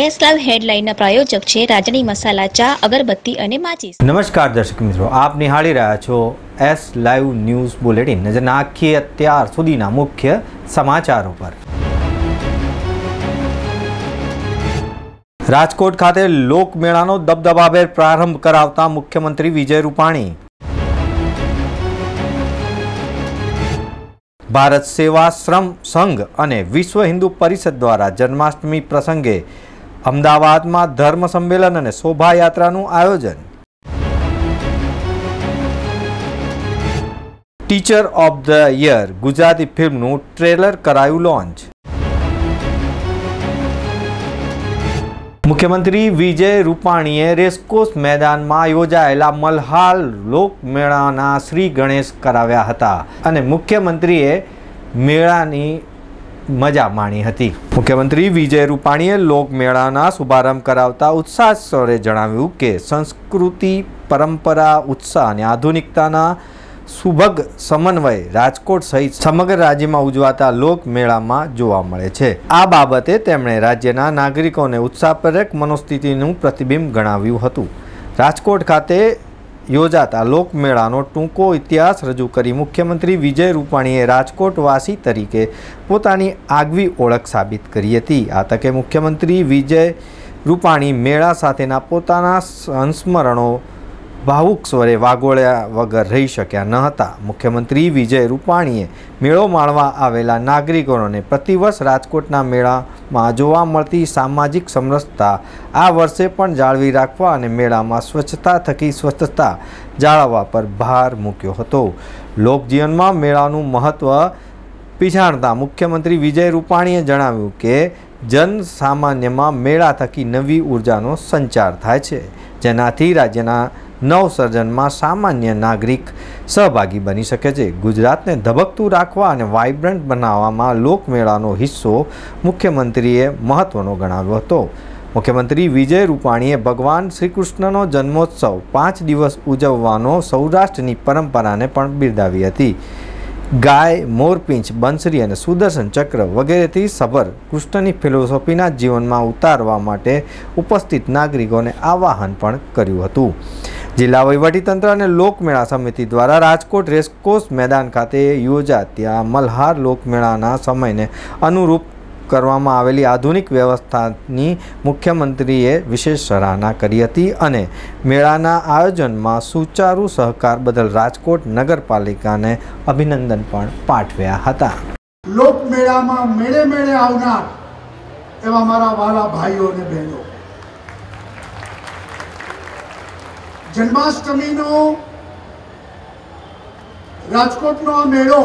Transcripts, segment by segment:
S live હેડલાઇનના પ્રાયોજક છે રાજની મસાલા ચા, અગરબત્તી અને માચીસ. નમસ્કાર દર્શક મિત્રો, આપ નિહાળી રહ્યા છો એસ લાઈવ ન્યૂઝ બુલેટિન. નજર નાખીએ અત્યાર સુધીના મુખ્ય સમાચારો પર. રાજકોટ ખાતે લોકમેળાનો દબદબાભેર પ્રારંભ કરાવતા મુખ્યમંત્રી વિજય રૂપાણી. ભારત સેવા શ્રમ સંઘ અને વિશ્વ હિન્દુ પરિષદ દ્વારા જન્માષ્ટમી પ્રસંગે અમદાવાદમાં ધર્મ સંમેલન અને શોભાયાત્રાનું આયોજન. Teacher of the year Gujarati ફિલ્મનું ટ્રેલર કરાયું લોન્ચ. મુખ્યમંત્રી વિજય રૂપાણીએ રેસકોર્સ મેદાનમાં યોજાયેલા મલહાલ લોકમેળાના શ્રી ગણેશ કરાવ્યા હતા અને મુખ્યમંત્રીએ મેળાની મજા માણી હતી. મુખ્યમંત્રી વિજય રૂપાણીએ લોકમેળાના શુભારંભ કરાવતા ઉત્સાહ સ્વરે જણાવ્યું કે સંસ્કૃતિ, પરંપરા, ઉત્સાહ અને આધુનિકતાના સુભગ સમન્વય રાજકોટ સહિત સમગ્ર રાજ્યમાં ઉજવાતા લોકમેળામાં જોવા મળે છે. આ બાબતે તેમણે રાજ્યના નાગરિકોને ઉત્સાહપ્રદક મનોસ્થિતિનું પ્રતિબિંબ ગણાવ્યું હતું. રાજકોટ ખાતે યોજાતા લોકમેળાનો ટૂંકો ઇતિહાસ રજૂ કરી મુખ્યમંત્રી વિજય રૂપાણીએ રાજકોટવાસી તરીકે પોતાની આગવી ઓળખ સાબિત કરી હતી. આ તકે મુખ્યમંત્રી વિજય રૂપાણી મેળા સાથેના પોતાના સંસ્મરણો ભાવુક સ્વરે વાગોળ્યા વગર રહી શક્યા ન હતા. મુખ્યમંત્રી વિજય રૂપાણીએ મેળો માણવા આવેલા નાગરિકોને પ્રતિવર્ષ રાજકોટના મેળામાં જોવા મળતી સામાજિક સમરસતા આ વર્ષે પણ જાળવી રાખવા અને મેળામાં સ્વચ્છતા થકી સ્વચ્છતા જાળવવા પર ભાર મૂક્યો હતો. લોકજીવનમાં મેળાનું મહત્ત્વ પીછાણતા મુખ્યમંત્રી વિજય રૂપાણીએ જણાવ્યું કે, જન સામાન્યમાં મેળા થકી નવી ઉર્જાનો સંચાર થાય છે. જેનાથી રાજ્યના નવસર્જનમાં સામાન્ય નાગરિક સહભાગી બની શકે છે. ગુજરાતને ધબકતું રાખવા અને વાઇબ્રન્ટ બનાવવામાં લોકમેળાનો હિસ્સો મુખ્યમંત્રીએ મહત્વનો ગણાવ્યો હતો. મુખ્યમંત્રી વિજય રૂપાણીએ ભગવાન શ્રીકૃષ્ણનો જન્મોત્સવ પાંચ દિવસ ઉજવવાનો સૌરાષ્ટ્રની પરંપરાને પણ બિરદાવી હતી. ગાય મોરપીંચ બંસરી અને સુદર્શન ચક્ર વગેરેથી સભર કૃષ્ણની ફિલોસોફીના જીવનમાં ઉતારવા માટે ઉપસ્થિત નાગરિકોને આવાહન પણ કર્યું હતું. જિલ્લા વહીવટીતંત્ર અને લોકમેળા સમિતિ દ્વારા રાજકોટ રેસકોર્સ મેદાન ખાતે યોજાત્યા મલ્હાર લોકમેળાના સમયને અનુરૂપ કરવામાં આવેલી આધુનિક વ્યવસ્થાની મુખ્યમંત્રીએ વિશેષ સરાહના કરી હતી અને મેળાના આયોજનમાં સુચારુ સહકાર બદલ રાજકોટ નગરપાલિકાને અભિનંદન પણ પાઠવ્યા હતા. લોકમેળામાં મેળે મેળે આવનાર એવા મારા વાલા ભાઈઓ અને બહેનો. જન્માષ્ટમીનો રાજકોટનો આ મેળો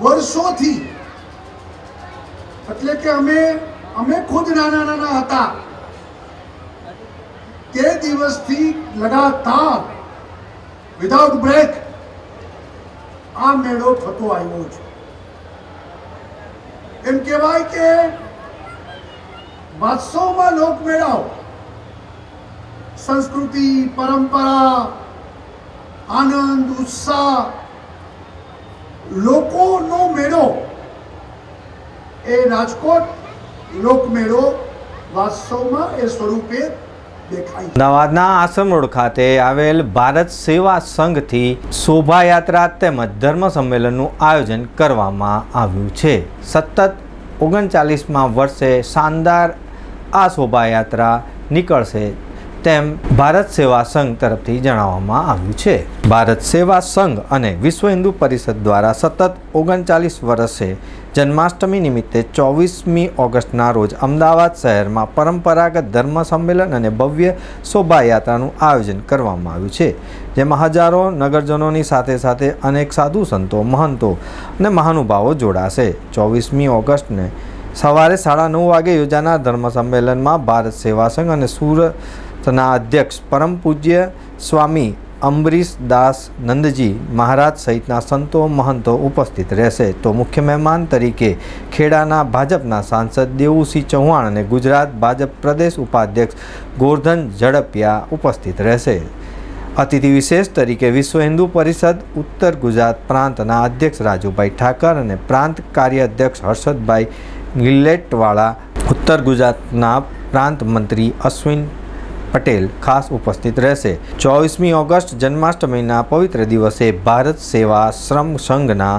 વર્ષોથી, એટલે કે અમે અમે ખુદ નાના નાના હતા, તે દિવસથી લગાતાર વિધાઉટ બ્રેક આ મેળો થતો આવ્યો છે. એમ કહેવાય કે વાત્સવમાં લોકમેળાઓ સંસ્કૃતિ, પરંપરા, આનંદ, ઉત્સાહ, લોકોનો મેળો. એ રાજકોટ લોકમેળો વાસ્તવમાં એ સ્વરૂપે અમદાવાદના આશ્રમ રોડ ખાતે આવેલ ભારત સેવા સંઘથી શોભાયાત્રા તેમજ ધર્મ સંમેલનનું આયોજન કરવામાં આવ્યું છે. સતત ઓગણચાલીસમાં વર્ષે શાનદાર આ શોભાયાત્રા નીકળશે. તેમ ભારત સેવા સંઘ તરફથી જણાવવામાં આવ્યું છે. ભારત સેવા સંઘ અને વિશ્વ હિન્દુ પરિષદ દ્વારા સતત ઓગણચાલીસ વર્ષે જન્માષ્ટમી નિમિત્તે ચોવીસમી ઓગસ્ટના રોજ અમદાવાદ શહેરમાં પરંપરાગત ધર્મ સંમેલન અને ભવ્ય શોભાયાત્રાનું આયોજન કરવામાં આવ્યું છે, જેમાં હજારો નગરજનોની સાથે સાથે અનેક સાધુ સંતો, મહંતો અને મહાનુભાવો જોડાશે. ચોવીસમી ઓગસ્ટને સવારે સાડા નવ વાગે યોજાનાર ધર્મ સંમેલનમાં ભારત સેવા સંઘ અને સુરતના અધ્યક્ષ પરમ પૂજ્ય સ્વામી અંબરીશ દાસ નંદજી મહારાજ સહિતના સંતો મહંતો ઉપસ્થિત રહેશે. તો મુખ્ય મહેમાન તરીકે ખેડાના ભાજપના સાંસદ દેવુસિંહ ચૌહાણ અને ગુજરાત ભાજપ પ્રદેશ ઉપાધ્યક્ષ ગોરધન ઝડપિયા ઉપસ્થિત રહેશે. અતિથિ વિશેષ તરીકે વિશ્વ હિન્દુ પરિષદ ઉત્તર ગુજરાત પ્રાંતના અધ્યક્ષ રાજુભાઈ ઠાકર અને પ્રાંત કાર્ય અધ્યક્ષ હર્ષદભાઈ ગિલ્લેટવાળા ઉત્તર ગુજરાતના પ્રાંત મંત્રી અશ્વિન પટેલ ખાસ ઉપસ્થિત રહેશે. ચોવીસમી ઓગસ્ટ જન્માષ્ટમીના પવિત્ર દિવસે ભારત સેવા શ્રમ સંઘના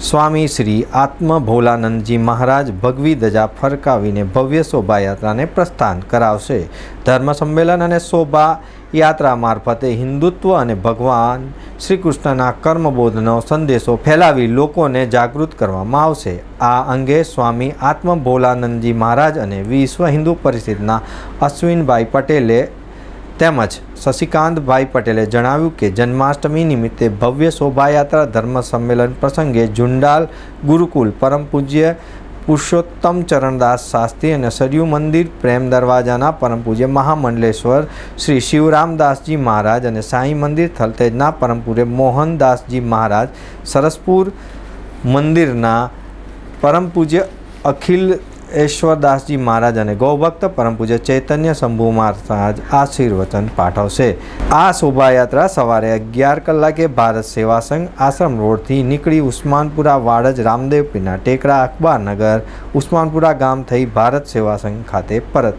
સ્વામી શ્રી આત્મ ભોલાનંદજી મહારાજ ભગવી ધજા ફરકાવીને ભવ્ય શોભાયાત્રાને પ્રસ્થાન કરાવશે. ધર્મ સંમેલન અને શોભા યાત્રા મારફતે હિન્દુત્વ અને ભગવાન શ્રી કૃષ્ણના કર્મબોધનો સંદેશો ફેલાવી લોકોને જાગૃત કરવામાં આવશે. આ અંગે સ્વામી આત્મ ભોલાનંદજી મહારાજ અને વિશ્વ હિન્દુ પરિષદના અશ્વિનભાઈ પટેલે તેમજ શશિકાંતભાઈ પટેલે જણાવ્યું કે જન્માષ્ટમી નિમિત્તે ભવ્ય શોભાયાત્રા ધર્મ સંમેલન પ્રસંગે ઝુંડાલ ગુરુકુલ પરમ પૂજ્ય પુરુષોત્તમ ચરણદાસ શાસ્ત્રી અને સરયુ મંદિર પ્રેમ દરવાજાના પરમ પૂજ્ય મહામંડલેશ્વર શ્રી શિવરામદાસજી મહારાજ અને સાંઈ મંદિર થલતેજના પરમ પૂજ્ય મોહનદાસજી મહારાજ સરસપુર મંદિરના પરમ પૂજ્ય અખિલ ઐશ્વરદાસજી મહારાજ અને ગૌભક્ત પરમ પૂજ્ય ચૈતન્ય શંભુ મહારાજ આશીર્વચન પાઠવશે. આ શોભાયાત્રા સવારે અગિયાર કલાકે ભારત સેવા સંઘ આશ્રમ રોડથી નીકળી ઉસ્માનપુરા વાડજ રામદેવપીના ટેકરા અખબારનગર ઉસ્માનપુરા ગામ થઈ ભારત સેવા સંઘ ખાતે પરત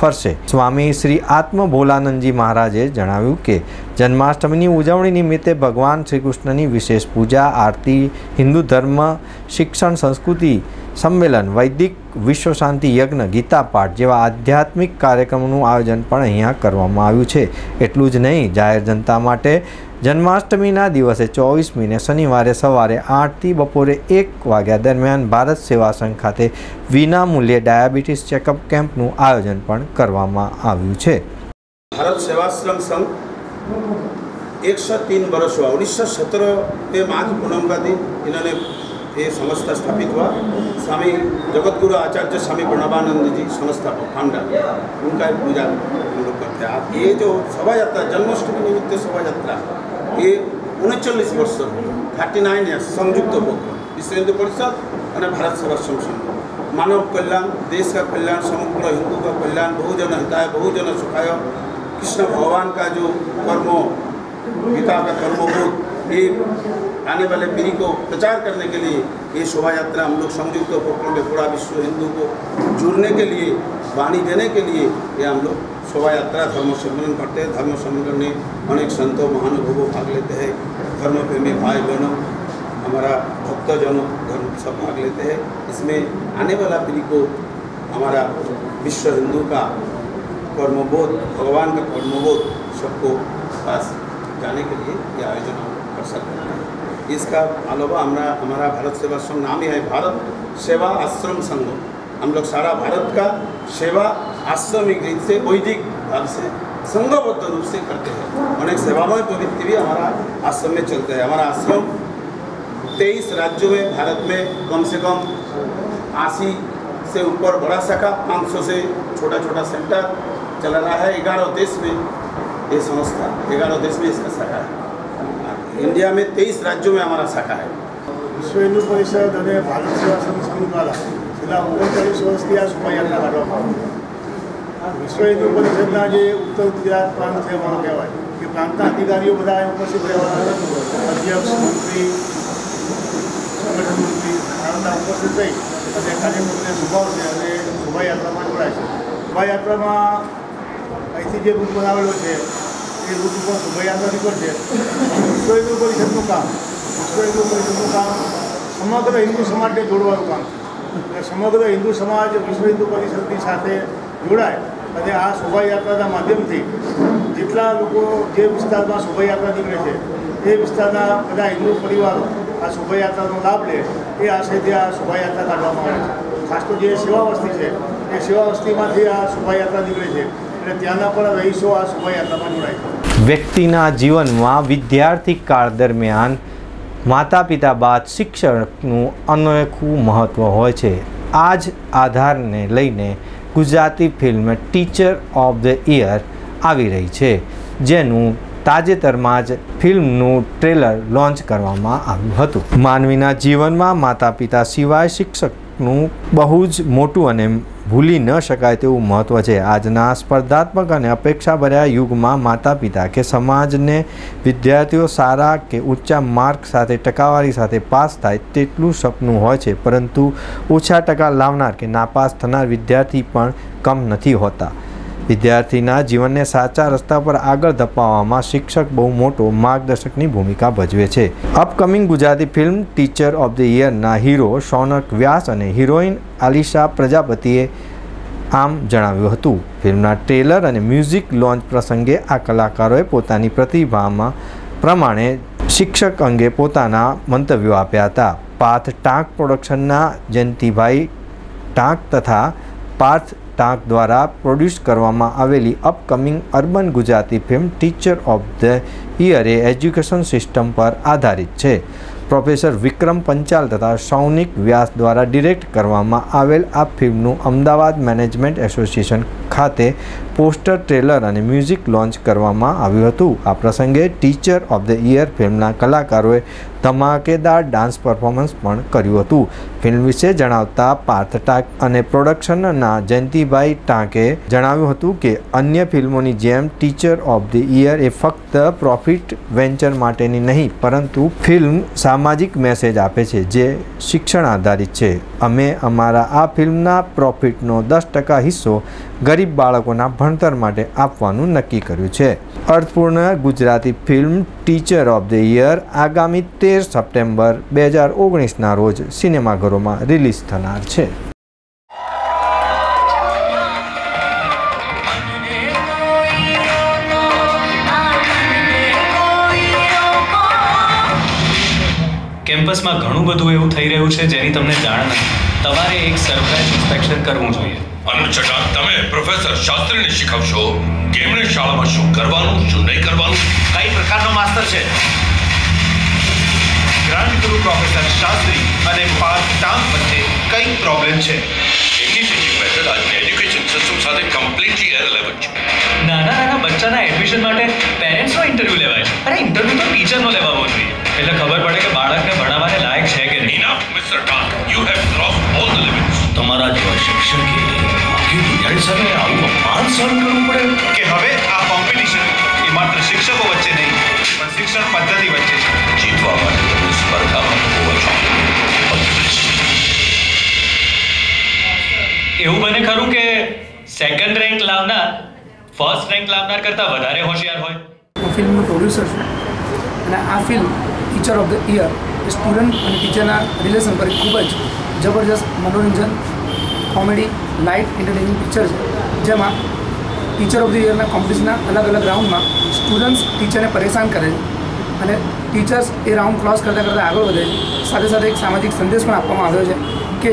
ફરશે. સ્વામી શ્રી આત્મ ભોલાનંદજી મહારાજે જણાવ્યું કે, જન્માષ્ટમીની ઉજવણી નિમિત્તે ભગવાન શ્રી કૃષ્ણની વિશેષ પૂજા, આરતી, હિન્દુ ધર્મ, શિક્ષણ, સંસ્કૃતિ સંમેલન વૈદિક વિશ્વ શાંતિ યજ્ઞ ગીતા પાઠ જેવા આધ્યાત્મિક કાર્યક્રમોનું આયોજન પણ અહીંયા કરવામાં આવ્યું છે એટલું જ નહીં જાહેર જનતા માટે જન્માષ્ટમીના દિવસે ચોવીસમીને શનિવારે સવારે આઠથી બપોરે એક વાગ્યા દરમિયાન ભારત સેવા સંઘ ખાતે વિના મૂલ્યે ડાયાબિટીસ ચેકઅપ કેમ્પનું આયોજન પણ કરવામાં આવ્યું છે भारत सेवाश्रम संघ एक सौ तीन वर्ष हुआ उन्नीस सौ सत्रह में माघ पूनम का दिन इन्होंने ये संस्था स्थापित हुआ स्वामी जगत गुरु आचार्य स्वामी प्रणवानंद जी संस्थापक फाउंडर उनका पूजा हम लोग करते हैं। ये जो शोभा यात्रा जन्माष्टमी निमित्त शोभा यात्रा ये उनचालीस वर्ष थर्टी नाइन ईयर्स संयुक्त उपक्रम विश्व हिंदू परिषद और भारत सेवाश्रम संघ मानव कल्याण, देश का कल्याण, समग्र हिंदू का कल्याण, बहुजन हिताय, बहुजन सुखाय, कृष्ण भगवान का जो कर्म गीता का कर्मबोध ये आने वाले पीढ़ी को प्रचार करने के लिए ये शोभा यात्रा हम लोग संयुक्त उपक्रम में पूरा विश्व हिंदू को जुड़ने के लिए, वाणी देने के लिए ये हम लोग शोभा यात्रा धर्म सम्मेलन करते हैं। धर्म सम्मेलन में अनेक संतों महानुभवों भाग लेते हैं। धर्म प्रेमी भाई बहनों हमारा भक्तजनों धर्म सब भाग लेते हैं। इसमें आने वाला पीढ़ी को हमारा विश्व हिंदू का कर्मबोध, भगवान का कर्मबोध सबको पास जाने के लिए ये आयोजन कर सकते हैं। इसका अलावा हमारा हमारा भारत सेवा संघ नाम ही है भारत सेवा आश्रम संघ। हम लोग सारा भारत का सेवा आश्रमिक रीत से, वैदिक भाव से, संघबद्ध रूप से करते हैं। अनेक सेवामय प्रवृत्ति भी हमारा आश्रम में चलता है। हमारा आश्रम तेईस राज्यों में, भारत में कम से कम अस्सी से ऊपर बड़ा शाखा सौ से छोटा छोटा सेंटर चला रहा है। ग्यारह देश में ये संस्था, ग्यारह देश में इसका शाखा है। इंडिया में तेईस राज्यों में हमारा शाखा है વિશ્વ હિન્દુ પરિષદ અને ભારત સેવા સંઘ સંઘ દ્વારા છેલ્લા ઓગણચાલીસ વર્ષથી આ શોભાયાત્રા કાઢવામાં આવે વિશ્વ હિન્દુ પરિષદના જે ઉત્તર ગુજરાત પ્રાંત છે એમાં કહેવાય કે પ્રાંતના અધિકારીઓ બધા અહીં ઉપસ્થિત રહેવાના અધ્યક્ષ મંત્રી સંગઠન મંત્રી આનંદા ઉપસ્થિત થઈ અને કાર્યક્રમને શુભાવશે અને શોભાયાત્રામાં જોડાય છે શોભાયાત્રામાં અહીંથી જે રૂટ બનાવેલો છે એ રૂટ ઉપર શોભાયાત્રા નીકળશે. વિશ્વ હિન્દુ પરિષદનું કામ. હિન્દુ પરિષદનું કામ. સમગ્ર હિન્દુ સમાજને જોડવાનું કામ છે. અને સમગ્ર હિન્દુ સમાજ વિશ્વ હિન્દુ પરિષદની સાથે જોડાય અને આ શોભાયાત્રાના માધ્યમથી જેટલા લોકો જે વિસ્તારમાં શોભાયાત્રા નીકળે છે, એ વિસ્તારના બધા હિન્દુ પરિવારો આ શોભાયાત્રાનો લાભ લે એ આશયથી આ શોભાયાત્રા કાઢવામાં આવે છે. ખાસ તો જે સેવા વસ્તી છે, એ સેવા વસ્તીમાંથી આ શોભાયાત્રા નીકળે છે. વ્યક્તિના જીવનમાં વિદ્યાર્થી કાળ દરમિયાન માતા પિતા બાદ શિક્ષણનું અનોખું મહત્ત્વ હોય છે. આ જ આધારને લઈને Gujarati film teacher of the year આવી રહી છે, જેનું તાજેતરમાં જ ફિલ્મનું ટ્રેલર લોન્ચ કરવામાં આવ્યું હતું. માનવીના જીવનમાં માતા પિતા સિવાય શિક્ષકનું બહુ જ મોટું અને ભૂલી ન શકાય તેવું મહત્ત્વ છે. આજના સ્પર્ધાત્મક અને અપેક્ષાભર્યા યુગમાં માતા પિતા કે સમાજને વિદ્યાર્થીઓ સારા કે ઊંચા માર્ક સાથે, ટકાવારી સાથે પાસ થાય તેટલું સપનું હોય છે, પરંતુ ઓછા ટકા લાવનાર કે નાપાસ થનાર વિદ્યાર્થી પણ કમ નથી હોતા. વિદ્યાર્થીના જીવનને સાચા રસ્તા પર આગળ ધપાવવામાં શિક્ષક બહુ મોટો માર્ગદર્શકની ભૂમિકા ભજવે છે. Upcoming Gujarati film teacher of the યરના hero Shaunak Vyas અને હિરોઈન આલિશા પ્રજાપતિએ આમ જણાવ્યું હતું. ફિલ્મના ટ્રેલર અને મ્યુઝિક લોન્ચ પ્રસંગે આ કલાકારોએ પોતાની પ્રતિભામાં પ્રમાણે શિક્ષક અંગે પોતાના મંતવ્યો આપ્યા હતા. પાથ ટાંક પ્રોડક્શનના જયંતિભાઈ ટાંક તથા પાર્થ ટાંક દ્વારા પ્રોડ્યુસ કરવામાં આવેલી upcoming urban Gujarati film teacher of the year A education system પર આધારિત છે. પ્રોફેસર વિક્રમ પંચાલ તથા સૌનિક વ્યાસ દ્વારા ડિરેક્ટ કરવામાં આવેલ આ ફિલ્મનું અમદાવાદ મેનેજમેન્ટ એસોસિએશન ખાતે પોસ્ટર, ટ્રેલર અને મ્યુઝિક લોન્ચ કરવામાં આવ્યું હતું. આ પ્રસંગે ટીચર ઓફ ધ યર ફિલ્મના કલાકારોએ ધમાકેદાર ડાન્સ પરફોર્મન્સ પણ કર્યું હતું. ફિલ્મ વિશે જણાવતા પાર્થ ટાંક અને પ્રોડક્શનના જયંતિભાઈ ટાંકે જણાવ્યું હતું કે, અન્ય ફિલ્મોની જેમ ટીચર ઓફ ધ ઇયર એ ફક્ત પ્રોફિટ વેન્ચર માટેની નહીં, પરંતુ ફિલ્મ સામાજિક મેસેજ આપે છે, જે શિક્ષણ આધારિત છે. અમે અમારા આ ફિલ્મના પ્રોફિટનો દસ ટકા હિસ્સો ગરીબ બાળકોના ભણતર માટે આપવાનું નક્કી કર્યું છે. અર્થપૂર્ણ Gujarati film teacher of the year આગામી તેર સપ્ટેમ્બર બે હજાર ઓગણીસના રોજ સિનેમાઘરોમાં રિલીઝ થનાર છે. કેમ્પસમાં ઘણું બધું એવું થઈ રહ્યું છે જેની તમને જાણ નથી. તમારે એક સરપ્રાઈઝ ઇન્સ્પેક્શન કરવું જોઈએ. અનુચટા તમે પ્રોફેસર શાસ્ત્રીને શીખવશો કે એમણે શાળામાં શું કરવાનું શું નહીં કરવાનું? કઈ પ્રકારનો માસ્તર છે? ગ્રાન્ડ ગુરુ પ્રોફેસર શાસ્ત્રી અને પાર્થ ટામ વચ્ચે કઈ પ્રોબ્લેમ છે? એમની ટીચિંગ મેથડ આજની એજ્યુકેશન સિસ્ટમ સાથે કમ્પ્લીટલી ઇરેલેવન્ટ છે. નાના નાના બચ્ચાના એડમિશન માટે પેરેન્ટ્સનો ઇન્ટરવ્યૂ લેવાય છે. અરે ઇન્ટરવ્યૂ તો ટીચરનો લેવાવો જોઈએ એટલે ખબર પડે કે બાળકને ભણાવવાને લાયક છે કે નહીં. Enough mister Tank you have cross all the limits તમારા જેવા શિક્ષકે આખી દુનિયાની સામે આવું અપમાન સહન કરવું પડે? કે હવે આ કોમ્પિટિશન એ માત્ર શિક્ષકો વચ્ચે નહીં પણ શિક્ષણ પદ્ધતિ વચ્ચે છે. જીતવા માટે. એવું બને ખરું કે સેકન્ડ રેન્ક લાવનાર ફર્સ્ટ રેન્ક લાવનાર કરતાં વધારે હોશિયાર હોય? હું ફિલ્મનો પ્રોડ્યુસર છું. અને આ film teacher of the year student અને ટીચરના રિલેશન પર ખૂબ જ જબરજસ્ત મનોરંજન કોમેડી લાઇટ એન્ટરટેનિંગ પિક્ચર છે. જેમાં ટીચર ઓફ ધ યરના કોમ્પિટિશનના અલગ અલગ રાઉન્ડમાં સ્ટુડન્ટ્સ ટીચરને પરેશાન કરે છે. અને ટીચર્સ એ રાઉન્ડ ક્રોસ કરતાં કરતાં આગળ વધે છે. સાથે સાથે એક સામાજિક સંદેશ પણ આપવામાં આવ્યો છે કે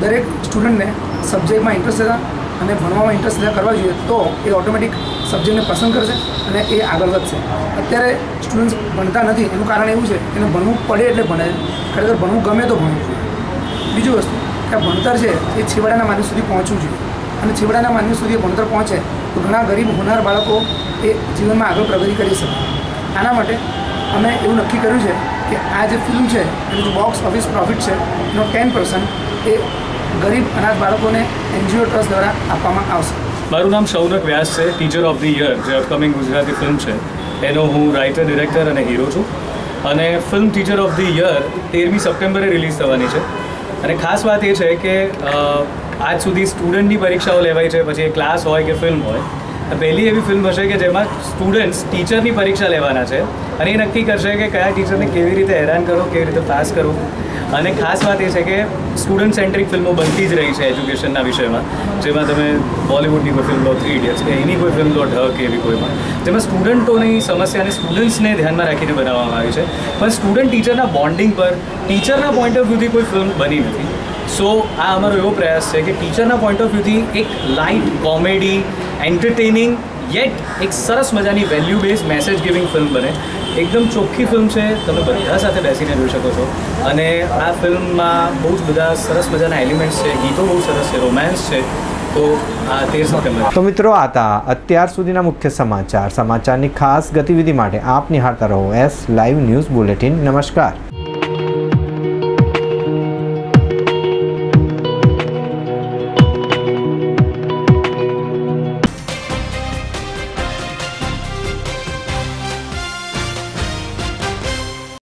દરેક સ્ટુડન્ટને સબ્જેક્ટમાં ઇન્ટરેસ્ટ હતા અને ભણવામાં ઇન્ટરેસ્ટ લેતા કરવા જોઈએ તો એ ઓટોમેટિક સબ્જેક્ટને પસંદ કરશે અને એ આગળ વધશે. અત્યારે સ્ટુડન્ટ્સ ભણતા નથી. એનું કારણ એવું છે એને ભણવું પડે એટલે ભણે ખરેખર ભણવું ગમે તો ભણવું જોઈએ. બીજું વસ્તુ કે આ ભણતર છે એ છેવાડાના માનવી સુધી પહોંચવું જોઈએ. અને છેવાડાના માનવી સુધી ભણતર પહોંચે તો ઘણા ગરીબ, હોનાર બાળકો એ જીવનમાં આગળ પ્રગતિ કરી શકે. આના માટે અમે એવું નક્કી કર્યું છે કે આ જે ફિલ્મ છે એનું જે બોક્સ ઓફિસ પ્રોફિટ છે, એનો ટેન પર્સન્ટ એ ગરીબ અનાથ બાળકોને એનજીઓ ટ્રસ્ટ દ્વારા આપવામાં આવશે. મારું નામ શૌનક વ્યાસ છે ટીચર ઓફ ધી યર જે અપકમિંગ ગુજરાતી ફિલ્મ છે. એનો હું રાઇટર ડિરેક્ટર અને હીરો છું. અને film teacher of the year તેરમી સપ્ટેમ્બરે રિલીઝ થવાની છે. અને ખાસ વાત એ છે કે આજ સુધી સ્ટુડન્ટની પરીક્ષાઓ લેવાય છે, પછી એ ક્લાસ હોય કે ફિલ્મ હોય પહેલી એવી ફિલ્મ હશે કે જેમાં સ્ટુડન્ટ્સ ટીચરની પરીક્ષા લેવાના છે અને એ નક્કી કરશે કે કયા ટીચરને કેવી રીતે હેરાન કરવું કેવી રીતે પાસ કરવું અને ખાસ વાત એ છે કે સ્ટુડન્ટ સેન્ટ્રિક ફિલ્મો બનતી જ રહી છે એજ્યુકેશનના વિષયમાં. જેમાં તમે બોલિવૂડની કોઈ ફિલ્મ લો થ્રી ઇડિયટ્સ કે એની કોઈ ફિલ્મ લો, ઢ કે એવી કોઈમાં જેમાં સ્ટુડન્ટોની સમસ્યાને સ્ટુડન્ટ્સને ધ્યાનમાં રાખીને બનાવવામાં આવી છે. પણ સ્ટુડન્ટ ટીચરના બોન્ડિંગ પર ટીચરના પોઈન્ટ ઓફ વ્યૂથી કોઈ ફિલ્મ બની નથી. સો આ અમારો એવો પ્રયાસ છે કે ટીચરના પોઈન્ટ ઓફ વ્યૂથી એક લાઇટ કોમેડી એન્ટરટેનિંગ યેટ એક સરસ મજાની value base message giving film બને. એકદમ ચોખ્ખી ફિલ્મ છે, તમે બધા સાથે બેસીને જોઈ શકો છો. અને આ ફિલ્મમાં બહુ જ બધા સરસ મજાના એલિમેન્ટ્સ છે, ગીતો બહુ સરસ છે રોમાન્સ છે. તો આ તેર સપ્ટેમ્બર તો મિત્રો હતા અત્યાર સુધીના મુખ્ય સમાચાર. સમાચારની ખાસ ગતિવિધિ માટે આપ નિહાળતા રહો એસ લાઈવ ન્યૂઝ બુલેટિન. નમસ્કાર.